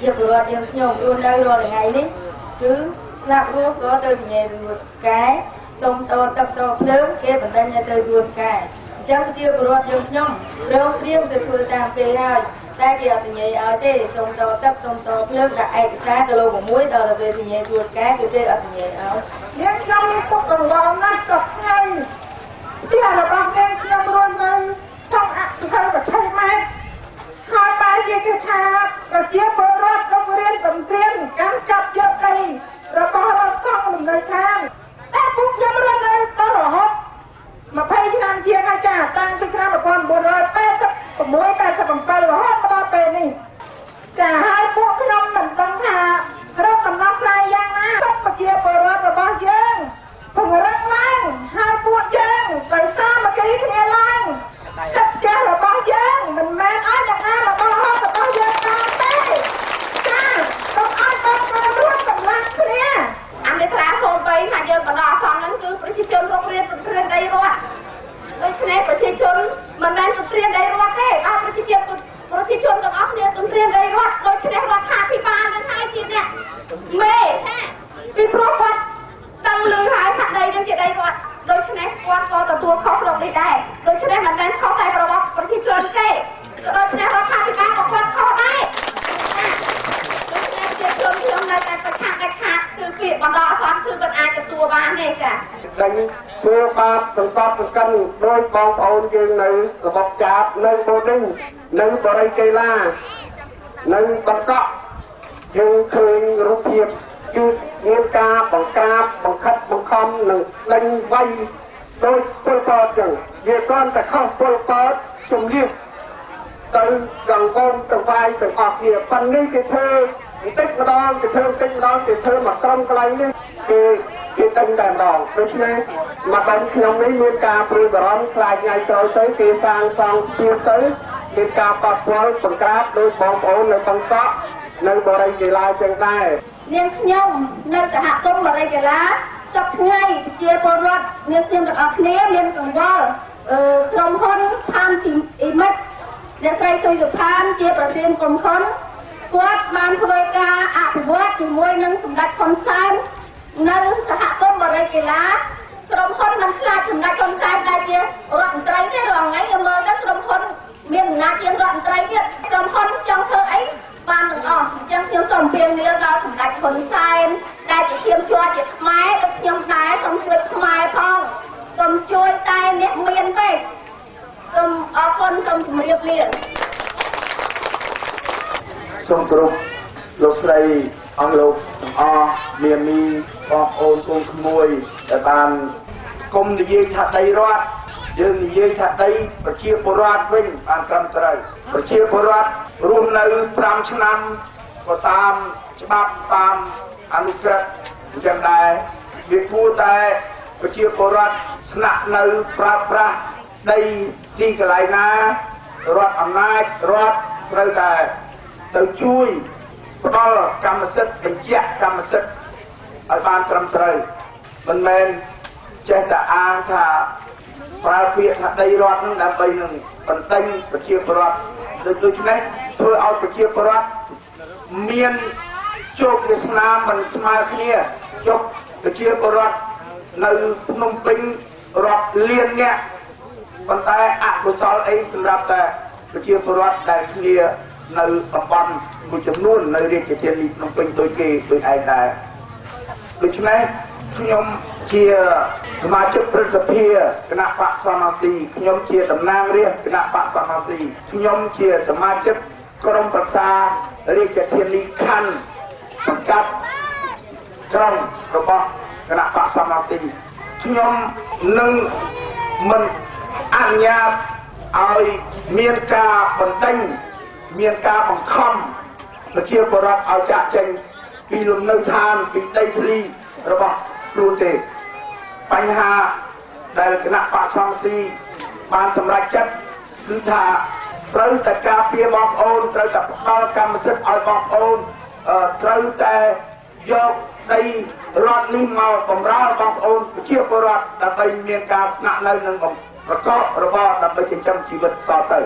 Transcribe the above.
ជាពលរដ្ឋយើងខ្ញុំរស់នៅរាល់ថ្ងៃនេះគឺស្លាប់រស់ក៏ទៅសញ្ញាទូស្កាយសុំតទឹកតភ្លើងគេបណ្ដឹងទៅទូស្កាយអញ្ចឹងជាពលរដ្ឋយើងខ្ញុំរងព្រៀងទៅធ្វើតាមគេហើយតែគេអត់សញ្ញាឲ្យទេសុំតទឹកសុំតភ្លើងដាក់ឯកសារគីឡូ6ដល់ទៅពេលសញ្ញាទូស្កាយគឺគេអត់សញ្ញាឲ្យយើងចង់ទុកកង្វល់ណាស់សពថ្ងៃផ្ទះរបស់យើងខ្ញុំរស់នៅ តាំងពីឆ្នាំ1986 87រហូតមកដល់ពេលនេះចាហើយពួកខ្ញុំមិនដឹងថារកដំណោះស្រាយយ៉ាងណាសុខប្រជាពលរដ្ឋរបស់យើងពង្រឹងឡើងហើយពួកយើងទៅសាមគ្គីគ្នាឡើងសិទ្ធិផ្ទះរបស់យើងមិនមែនឲ្យអ្នកណារបស់របស់យើងបានទេចាសូមឲ្យបងប្អូនរួមកម្លាំងគ្នា អន្តរាសូមបីថាយើងបណ្ដោះអាសន្នហ្នឹងគឺប្រជាជនរករៀនប្រធានដីរដ្ឋដូច្នេះប្រជា ជនមិនមែនប្រធានដីរដ្ឋទេបើប្រជាជនប្រជាជនទាំងអស់គ្នាប្រធានដីរដ្ឋដូច្នេះរដ្ឋាភិបាលនឹងហើយជាអ្នកមេថាពីព្រោះគាត់ដឹងឮហើយថាដីនឹងជាដីរដ្ឋដូច្នេះគាត់ក៏ទទួលខុសក្នុងនេះដែរដូច្នេះមិនមែនខុសតែរបស់ប្រជាជនទេដូច្នេះរដ្ឋាភិបាលក៏គាត់ខុសដែរដូច្នេះប្រជាជនខ្ញុំនៅតែប្រឆាំងកាច់ខាតគឺពាក្យបណ្ដោះអាសន្នគឺមិនអាចទទួលបានទេចា៎ ដេញធ្វើបាបសង្កត់សង្កិនដោយបងប្អូនយើងនៅរបបចាបនៅបូឌិងនៅបរិយាកាឡានៅបង្កក់យើងឃើញរូបភាពគឺមានការបង្ក្រាបបង្ខិតបង្ខំនិងដេញវាយដោយពលពតចឹងវាគ្រាន់តែខុសពលពតជំនះទៅកង្កូនទៅវាយទាំងអស់គ្នាប៉ុន្តែគេធ្វើបន្តិចម្ដងគេធ្វើបន្តិចម្ដងគេធ្វើមកក្រុមកន្លែងនេះ គេគេដេញតែម្ដងដូច្នេះមកដល់ខ្ញុំនេះមានការព្រួយបារម្ភខ្លាចថ្ងៃក្រោយទៅគេសាងសង់ទៀតទៅមានការប៉ះពាល់បង្ក្រាបដោយបងប្អូននៅបង្កក់នៅបរិយាកីឡាចឹងដែរនាងខ្ញុំនៅសហគមន៍បរិយាកាសប្ថ្ងៃជាពលរដ្ឋនាងខ្ញុំទាំងអស់គ្នាមានកង្វល់អឺក្រុមហ៊ុនផានស៊ីអ៊ីមិចអ្នកស្រីសុយសុផានជាប្រធានក្រុមហ៊ុនគាត់បានធ្វើការអភិវឌ្ឍជាមួយនឹងសម្ដេចហ៊ុនសែន នៅសហគមន៍បរិយាកាឡាក្រុមហ៊ុនមិនខ្លាចសម្ដេចហ៊ុនសែនដែលជារដ្ឋមន្ត្រីទេរាល់ថ្ងៃខ្ញុំមើលទៅក្រុមហ៊ុនមានអំណាចជាងរដ្ឋមន្ត្រីទៀតក្រុមហ៊ុនចង់ធ្វើអីបានទាំងអស់អញ្ចឹងខ្ញុំសូមពៀងលាដល់សម្ដេចហ៊ុនសែនដែលជាឈាមជ័រជាខ្មែរដូចខ្ញុំដែរសូមជួយខ្មែរផងសូមជួយតែអ្នកមានពេកសូមអរគុណសូមជម្រាបលាសូមគោរពលោកស្រី អស់លោកទាំងអស់មានមីបងប្អូនកូនក្មួយដែលបានគុំនិយាយថាដីរដ្ឋយើងនិយាយថាដីប្រជាពលរដ្ឋវិញបានត្រឹមត្រូវប្រជាពលរដ្ឋរស់នៅ5ឆ្នាំក៏តាមច្បាប់តាមអនុក្រឹត្យអញ្ចឹងដែរវាគួរតែប្រជាពលរដ្ឋស្នាក់នៅប្រើប្រាស់ដីទីកន្លែងណារដ្ឋអំណាចរដ្ឋត្រូវតែទៅជួយ ផ្ដល់កម្មសិទ្ធិបញ្ជាក់កម្មសិទ្ធិឲ្យបានត្រឹមត្រូវមិនមែនចេះតែអាងថាប្រើពាក្យថាដីរដ្ឋនឹងដើម្បីនឹងបន្ទិញប្រជាពលរដ្ឋដូចដូច្នេះធ្វើឲ្យប្រជាពលរដ្ឋមានជោគវាសនាមិនស្មើគ្នាជោគប្រជាពលរដ្ឋនៅភ្នំពេញរាប់លានអ្នកប៉ុន្តែអកុសលអីសម្រាប់តែប្រជាពលរដ្ឋដែលគ្នា នៅតំបន់មួយចំនួននៅរាជធានីភ្នំពេញដូចគេដូចឯងដែរដូច្នេះខ្ញុំជាសមាជិកព្រឹទ្ធសភាគណៈបកសមាស៊ីខ្ញុំជាតំណាងរាស្ត្រគណៈបកសមាស៊ីខ្ញុំជាសមាជិកក្រុមប្រឹក្សារាជធានីខណ្ឌសង្កាត់ក្រុងរបស់គណៈបកសមាស៊ីខ្ញុំនឹងមិនអនុញ្ញាតឲ្យមានការបណ្ដេញ មានការបង្ខំប្រជាពលរដ្ឋឲ្យចាក់ចេញពីលំនៅឋានពីដីធ្លីរបស់ខ្លួនទេបញ្ហាដែលគណៈបកសង្ស៊ីបានសម្រេចចិត្តគឺថាត្រូវតែការពារបងប្អូនត្រូវតែផ្ដល់កម្មសិទ្ធិឲ្យបងប្អូនអឺត្រូវតែយកដីរដ្ឋនេះមកបំរើបងប្អូនប្រជាពលរដ្ឋដើម្បីមានការស្នាក់នៅនិងប្រកបរបរដើម្បីចិញ្ចឹមជីវិតតទៅ